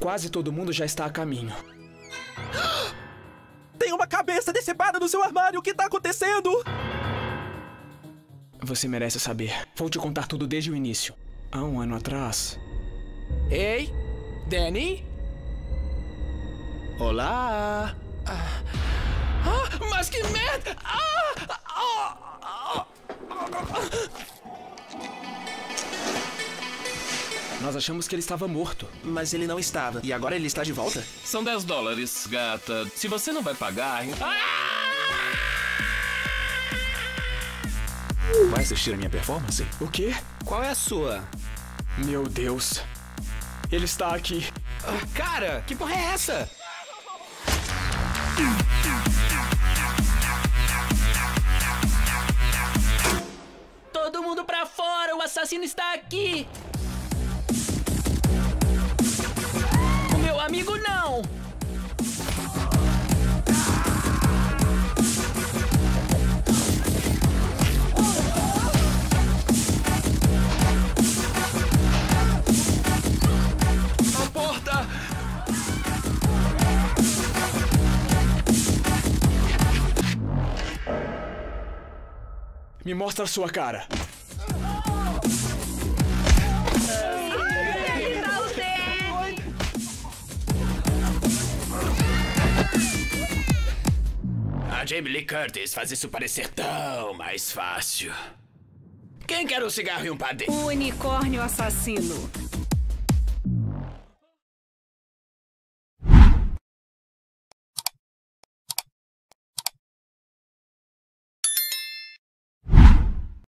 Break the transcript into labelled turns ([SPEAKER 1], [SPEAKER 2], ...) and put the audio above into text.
[SPEAKER 1] Quase todo mundo já está a caminho.
[SPEAKER 2] Tem uma cabeça decepada no seu armário. O que tá acontecendo?
[SPEAKER 1] Você merece saber. Vou te contar tudo desde o início. Há um ano atrás.
[SPEAKER 3] Ei, Danny? Olá. Ah, ah, mas que merda! Ah, ah, ah,
[SPEAKER 1] Nós achamos que ele estava morto.
[SPEAKER 2] Mas ele não estava. E agora ele está de volta?
[SPEAKER 4] São 10 dólares, gata. Se você não vai pagar. Ah!
[SPEAKER 5] Vai assistir a minha performance?
[SPEAKER 1] O quê?
[SPEAKER 3] Qual é a sua?
[SPEAKER 1] Meu Deus. Ele está aqui.
[SPEAKER 3] Ah, cara, que porra é essa? Todo mundo pra fora, o assassino está aqui!
[SPEAKER 1] Me mostra a sua cara.
[SPEAKER 4] A Jamie Lee Curtis faz isso parecer tão mais fácil. Quem quer um cigarro e um padê?
[SPEAKER 6] O unicórnio assassino.